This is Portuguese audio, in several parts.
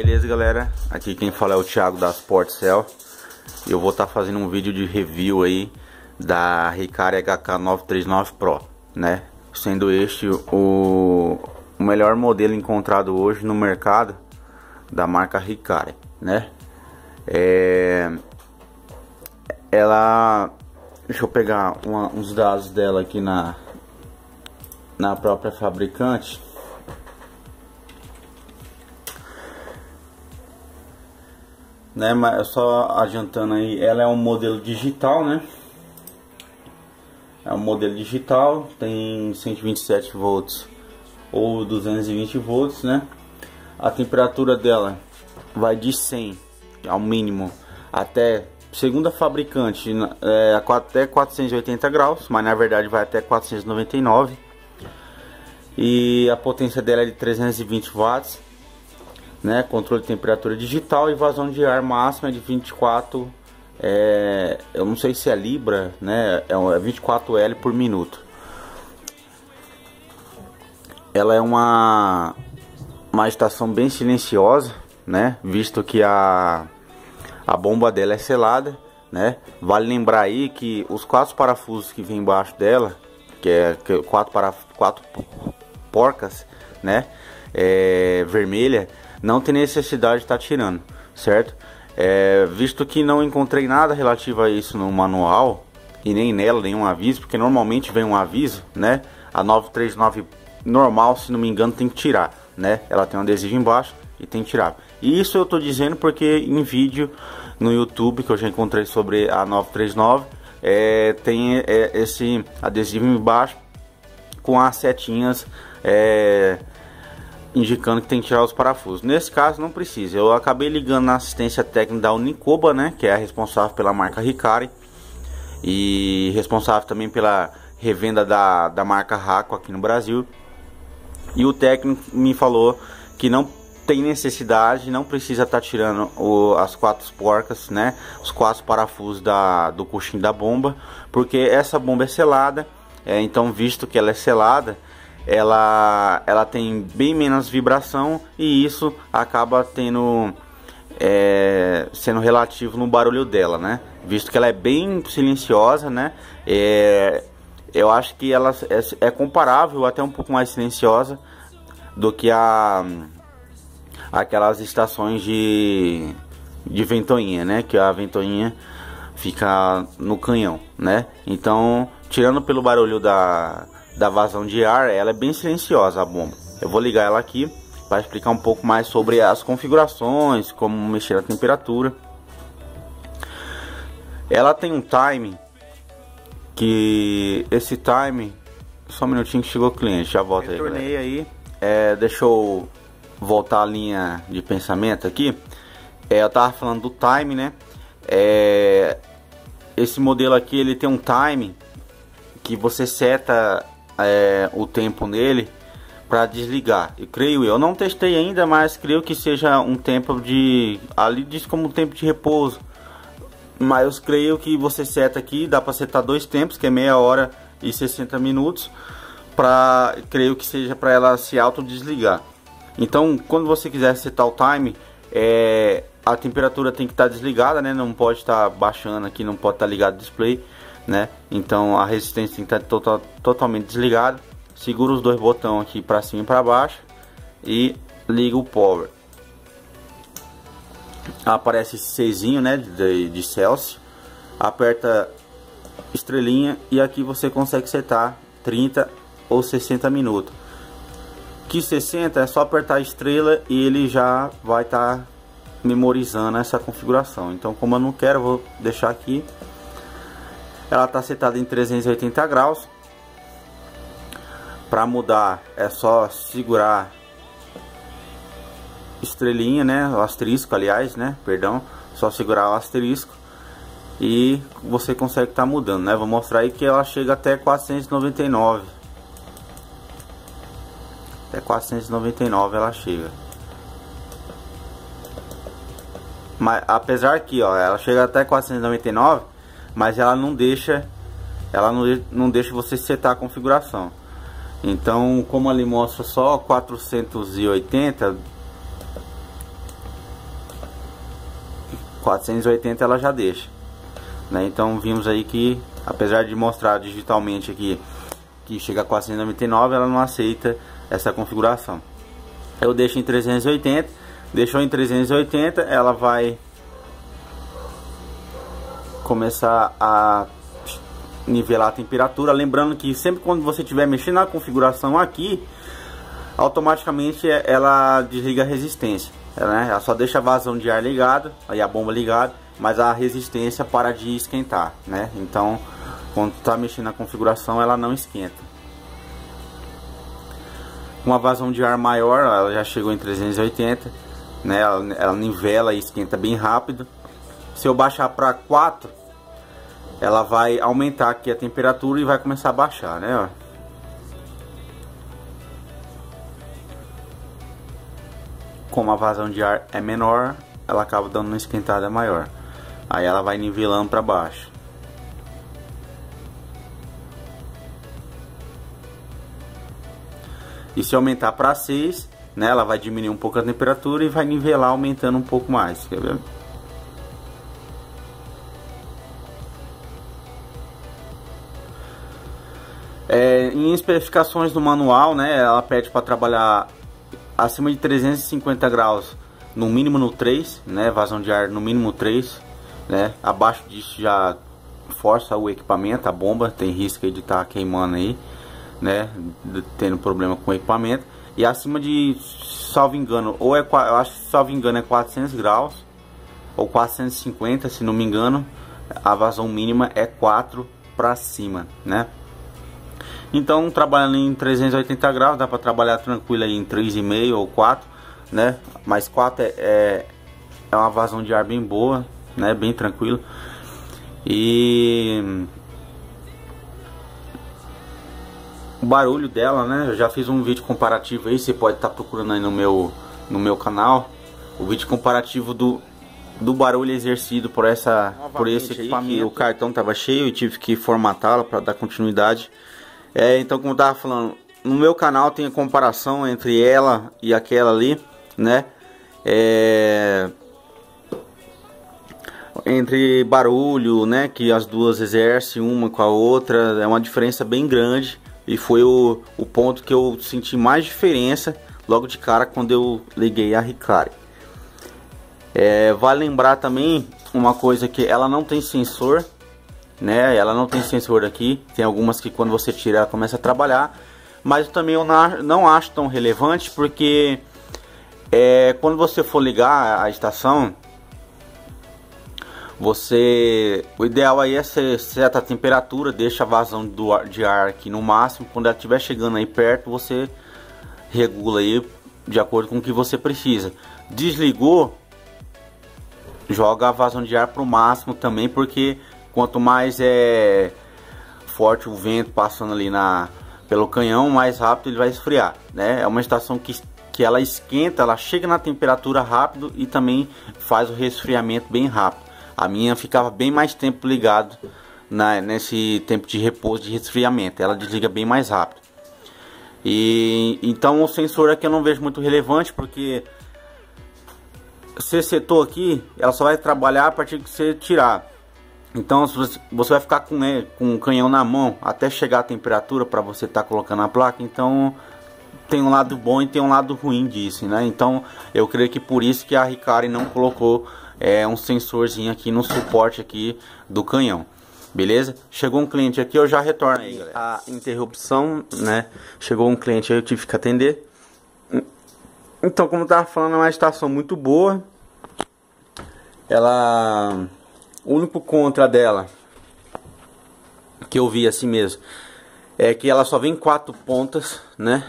Beleza galera, aqui quem fala é o Thiago da Sportcell Eu vou estar tá fazendo um vídeo de review aí da Ricari HK939 Pro, né? Sendo este o, melhor modelo encontrado hoje no mercado da marca Ricari, né? É, ela, deixa eu pegar uma, uns dados dela aqui na, na própria fabricante né? Mas só adiantando aí, ela é um modelo digital, né? É um modelo digital, tem 127 volts ou 220 volts, né? A temperatura dela vai de 100 ao mínimo até segundo a fabricante é, até 480 graus, mas na verdade vai até 499 e a potência dela é de 320 watts né? Controle de temperatura digital e vazão de ar máxima de 24, é, eu não sei se é libra, né? É 24 é L por minuto. Ela é uma uma estação bem silenciosa, né? Visto que a a bomba dela é selada, né? Vale lembrar aí que os quatro parafusos que vem embaixo dela, que é que quatro para quatro porcas, né? É, vermelha não tem necessidade de estar tá tirando, certo? É, visto que não encontrei nada relativo a isso no manual e nem nela nenhum aviso, porque normalmente vem um aviso, né? A 939 normal, se não me engano, tem que tirar, né? Ela tem um adesivo embaixo e tem que tirar. E isso eu tô dizendo porque em vídeo no YouTube que eu já encontrei sobre a 939 é, tem é, esse adesivo embaixo com as setinhas é, indicando que tem que tirar os parafusos. Nesse caso não precisa. Eu acabei ligando na assistência técnica da Unicoba, né, que é a responsável pela marca Ricari e responsável também pela revenda da, da marca Raco aqui no Brasil. E o técnico me falou que não tem necessidade, não precisa estar tá tirando o, as quatro porcas, né, os quatro parafusos da, do coxinho da bomba, porque essa bomba é selada, é, então visto que ela é selada, ela, ela tem bem menos vibração e isso acaba tendo é, sendo relativo no barulho dela, né? Visto que ela é bem silenciosa, né? É, eu acho que ela é, é, comparável, até um pouco mais silenciosa do que a aquelas estações de de ventoinha, né? Que a ventoinha fica no canhão, né? Então, tirando pelo barulho da da vazão de ar, ela é bem silenciosa a bomba. Eu vou ligar ela aqui para explicar um pouco mais sobre as configurações, como mexer a temperatura. Ela tem um time que esse time só um minutinho que chegou o cliente, já volta aí. Tornei aí, é, deixa eu voltar a linha de pensamento aqui. É, eu tava falando do time, né? É, esse modelo aqui ele tem um time que você seta é, o tempo nele para desligar. Eu creio eu não testei ainda, mas creio que seja um tempo de ali diz como um tempo de repouso. Mas eu creio que você seta aqui, dá para setar dois tempos, que é meia hora e 60 minutos, para creio que seja para ela se auto desligar. Então, quando você quiser setar o time, é, a temperatura tem que estar tá desligada, né? Não pode estar tá baixando aqui, não pode estar tá ligado o display né? Então a resistência tem que estar total, totalmente desligada. Segura os dois botões aqui para cima e para baixo e liga o power. Aparece esse seisinho, né, de, de Celsius. Aperta estrelinha e aqui você consegue setar 30 ou 60 minutos. Que 60 é só apertar a estrela e ele já vai estar tá memorizando essa configuração. Então, como eu não quero, vou deixar aqui ela está setada em 380 graus. Para mudar é só segurar estrelinha, né? O asterisco, aliás, né? Perdão, só segurar o asterisco e você consegue estar tá mudando, né? Vou mostrar aí que ela chega até 499. Até 499 ela chega. Mas apesar que, ó, ela chega até 499 mas ela não deixa ela não, não deixa você setar a configuração então como ali mostra só 480 480 ela já deixa. Né? Então vimos aí que, apesar de mostrar digitalmente aqui que chega a 499, ela não aceita essa configuração. Eu deixo em 380, deixou em 380, ela vai começar a nivelar a temperatura. Lembrando que sempre quando você estiver mexendo na configuração aqui, automaticamente ela desliga a resistência. Né? Ela só deixa a vazão de ar ligado, aí a bomba ligada, mas a resistência para de esquentar. Né? Então, quando está mexendo na configuração, ela não esquenta. Uma vazão de ar maior, ela já chegou em 380, né? ela, ela nivela e esquenta bem rápido. Se eu baixar para 4, ela vai aumentar aqui a temperatura e vai começar a baixar, né? Como a vazão de ar é menor, ela acaba dando uma esquentada maior. Aí ela vai nivelando para baixo. E se aumentar para 6, né, ela vai diminuir um pouco a temperatura e vai nivelar aumentando um pouco mais, quer ver? É, em especificações do manual, né, ela pede para trabalhar acima de 350 graus, no mínimo no 3, né, vazão de ar no mínimo 3, né, abaixo disso já força o equipamento, a bomba, tem risco de estar tá queimando aí, né, tendo problema com o equipamento, e acima de, salvo engano, ou é, eu acho que salvo engano é 400 graus, ou 450, se não me engano, a vazão mínima é 4 para cima, né, então, trabalhando em 380 graus, dá para trabalhar tranquilo aí em 3,5 ou 4, né? Mas 4 é, é, é uma vazão de ar bem boa, né? Bem tranquilo. E o barulho dela, né? Eu já fiz um vídeo comparativo aí, você pode estar tá procurando aí no meu no meu canal, o vídeo comparativo do do barulho exercido por essa Novamente por esse equipamento. o cartão estava cheio e tive que formatá-lo para dar continuidade. É, então, como eu tava falando, no meu canal tem a comparação entre ela e aquela ali, né? É... Entre barulho, né? Que as duas exercem uma com a outra, é uma diferença bem grande. E foi o, o ponto que eu senti mais diferença logo de cara quando eu liguei a Ricari. É, vale lembrar também uma coisa que ela não tem sensor, né? Ela não tem sensor aqui, tem algumas que quando você tira ela começa a trabalhar, mas também eu não acho tão relevante porque é, quando você for ligar a estação, você o ideal aí é você seta a temperatura, deixa a vazão do ar, de ar aqui no máximo, quando ela estiver chegando aí perto, você regula aí de acordo com o que você precisa. Desligou, joga a vazão de ar para o máximo também, porque Quanto mais é forte o vento passando ali na pelo canhão, mais rápido ele vai esfriar, né? É uma estação que que ela esquenta, ela chega na temperatura rápido e também faz o resfriamento bem rápido. A minha ficava bem mais tempo ligado na, nesse tempo de repouso de resfriamento. Ela desliga bem mais rápido. E então o sensor aqui eu não vejo muito relevante porque você setou aqui, ela só vai trabalhar a partir que você tirar. Então você vai ficar com, com o canhão na mão até chegar a temperatura para você estar tá colocando a placa. Então tem um lado bom e tem um lado ruim disso, né? Então eu creio que por isso que a Ricari não colocou é, um sensorzinho aqui no suporte aqui do canhão. Beleza? Chegou um cliente aqui, eu já retorno aí, galera. A interrupção, né? Chegou um cliente aí, eu tive que atender. Então, como eu tava falando, é uma estação muito boa. Ela o único contra dela que eu vi assim mesmo é que ela só vem quatro pontas, né?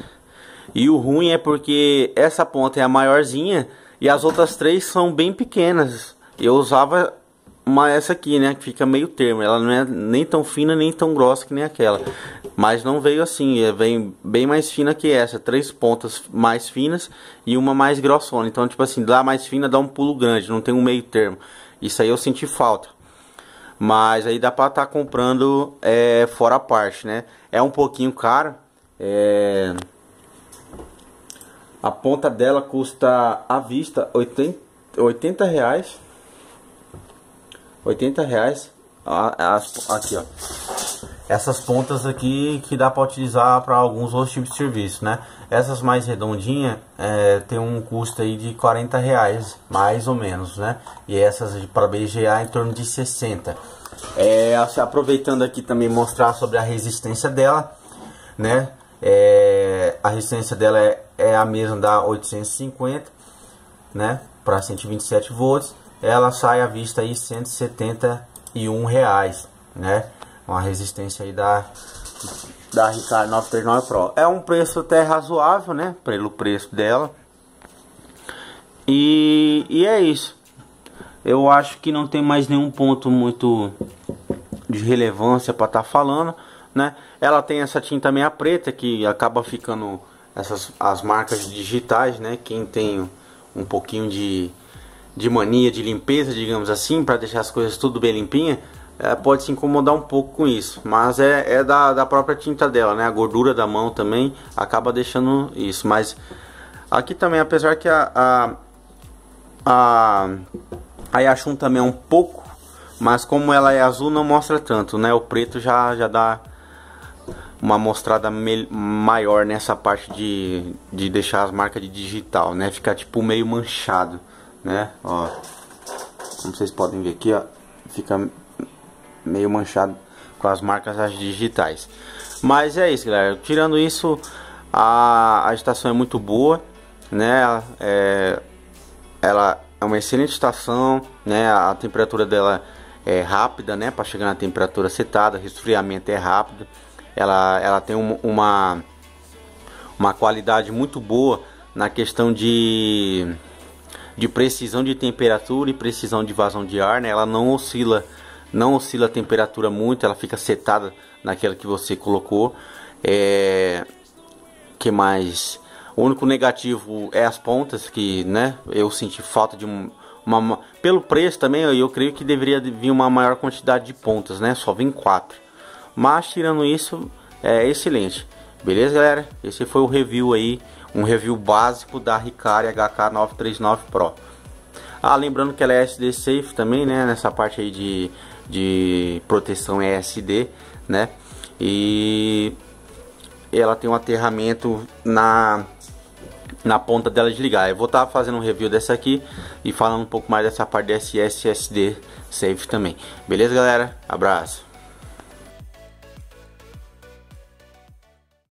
E o ruim é porque essa ponta é a maiorzinha e as outras três são bem pequenas. Eu usava uma essa aqui, né, que fica meio termo. Ela não é nem tão fina nem tão grossa que nem aquela. Mas não veio assim, é, vem bem mais fina que essa, três pontas mais finas e uma mais grossona. Então, tipo assim, lá mais fina dá um pulo grande, não tem um meio termo. Isso aí eu senti falta. Mas aí dá pra estar tá comprando é, fora a parte, né? É um pouquinho caro. É... A ponta dela custa à vista 80, 80 reais. 80 reais. Aqui, ó. Essas pontas aqui que dá para utilizar para alguns outros tipos de serviço, né? Essas mais redondinhas é, tem um custo aí de 40 reais, mais ou menos, né? E essas para BGA em torno de 60. É, aproveitando aqui também mostrar sobre a resistência dela, né? É, a resistência dela é, é a mesma da 850, né? Para 127 volts. Ela sai à vista aí 171 reais, né? Uma resistência aí da da Ricardo 939 Pro. É um preço até razoável, né? Pelo preço dela. E, e é isso. Eu acho que não tem mais nenhum ponto muito de relevância para estar tá falando, né? Ela tem essa tinta meia preta que acaba ficando essas as marcas digitais, né? Quem tem um pouquinho de, de mania de limpeza, digamos assim, para deixar as coisas tudo bem limpinha, é, pode se incomodar um pouco com isso, mas é, é da, da própria tinta dela, né? A gordura da mão também acaba deixando isso, mas aqui também, apesar que a, a, a, a Yashun também é um pouco, mas como ela é azul não mostra tanto, né? O preto já, já dá uma mostrada maior nessa parte de, de deixar as marcas de digital, né? Ficar tipo meio manchado, né? Ó, como vocês podem ver aqui, ó, fica meio manchado com as marcas digitais. Mas é isso, galera. Tirando isso, a, a estação é muito boa, né? É, ela é uma excelente estação, né? A temperatura dela é rápida, né? Para chegar na temperatura setada, resfriamento é rápido. Ela, ela tem um, uma uma qualidade muito boa na questão de de precisão de temperatura e precisão de vazão de ar, né? Ela não oscila não oscila a temperatura muito, ela fica setada naquela que você colocou. É, que mais? O único negativo é as pontas, que né, eu senti falta de um, uma, pelo preço também, eu creio que deveria vir uma maior quantidade de pontas, né? Só vem quatro. Mas tirando isso, é excelente. Beleza, galera? Esse foi o review aí, um review básico da Ricari HK939 Pro. Ah, lembrando que ela é SD safe também, né? Nessa parte aí de de proteção ESD, né? E ela tem um aterramento na na ponta dela de ligar. Eu vou estar tá fazendo um review dessa aqui e falando um pouco mais dessa parte de SSD Safe também. Beleza, galera? Abraço.